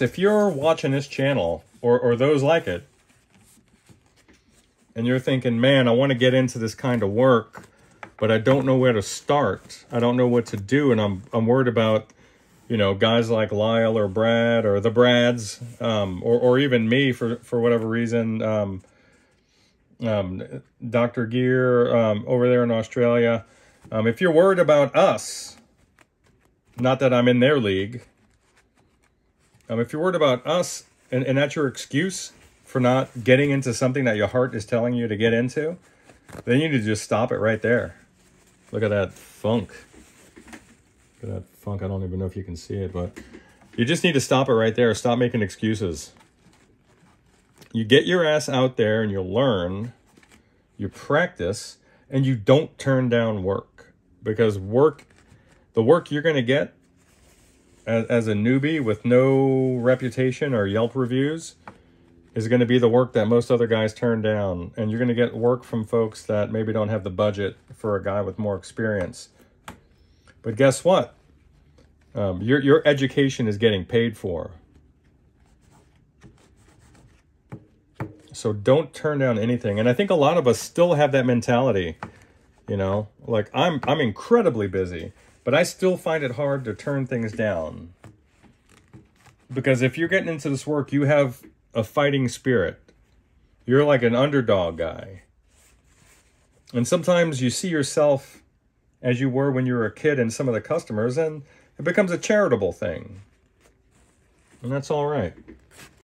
if you're watching this channel or, or those like it, and you're thinking, man, I want to get into this kind of work, but I don't know where to start. I don't know what to do, and I'm I'm worried about, you know, guys like Lyle or Brad or the Brads, um, or or even me for for whatever reason, um, um, Dr. Gear um, over there in Australia. Um, if you're worried about us, not that I'm in their league. Um, if you're worried about us, and, and that's your excuse for not getting into something that your heart is telling you to get into, then you need to just stop it right there. Look at that funk. Look at that funk. I don't even know if you can see it, but you just need to stop it right there. Stop making excuses. You get your ass out there and you learn, you practice, and you don't turn down work because work, the work you're going to get as, as a newbie with no reputation or Yelp reviews is going to be the work that most other guys turn down. And you're going to get work from folks that maybe don't have the budget for a guy with more experience. But guess what? Um, your, your education is getting paid for. So don't turn down anything. And I think a lot of us still have that mentality. You know, like I'm I'm incredibly busy, but I still find it hard to turn things down. Because if you're getting into this work, you have a fighting spirit. You're like an underdog guy. And sometimes you see yourself as you were when you were a kid and some of the customers, and it becomes a charitable thing. And that's all right.